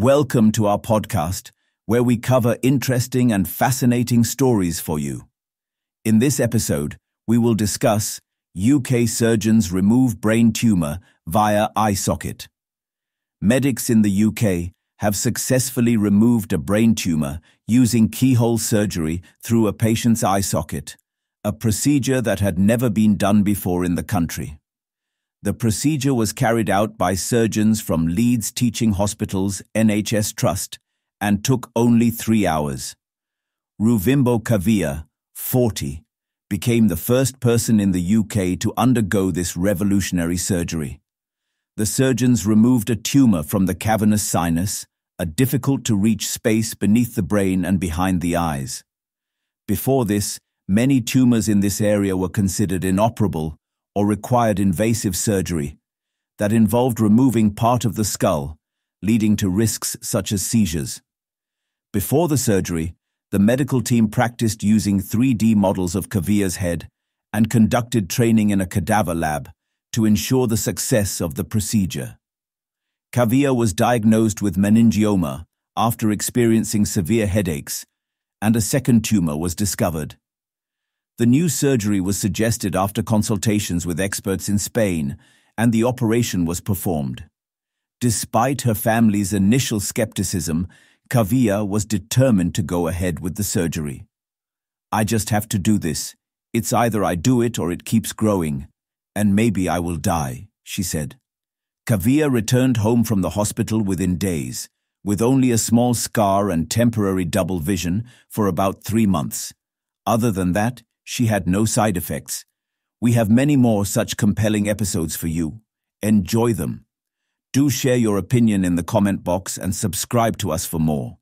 Welcome to our podcast, where we cover interesting and fascinating stories for you. In this episode, we will discuss UK surgeons remove brain tumour via eye socket. Medics in the UK have successfully removed a brain tumour using keyhole surgery through a patient's eye socket, a procedure that had never been done before in the country. The procedure was carried out by surgeons from Leeds Teaching Hospitals NHS Trust and took only three hours. Ruvimbo Kavia, 40, became the first person in the UK to undergo this revolutionary surgery. The surgeons removed a tumour from the cavernous sinus, a difficult-to-reach space beneath the brain and behind the eyes. Before this, many tumours in this area were considered inoperable or required invasive surgery that involved removing part of the skull, leading to risks such as seizures. Before the surgery, the medical team practiced using 3D models of Kavia's head and conducted training in a cadaver lab to ensure the success of the procedure. Kavia was diagnosed with meningioma after experiencing severe headaches, and a second tumor was discovered. The new surgery was suggested after consultations with experts in Spain, and the operation was performed. Despite her family's initial skepticism, Kavia was determined to go ahead with the surgery. I just have to do this. It's either I do it or it keeps growing, and maybe I will die, she said. Kavia returned home from the hospital within days, with only a small scar and temporary double vision for about three months. Other than that, she had no side effects. We have many more such compelling episodes for you. Enjoy them. Do share your opinion in the comment box and subscribe to us for more.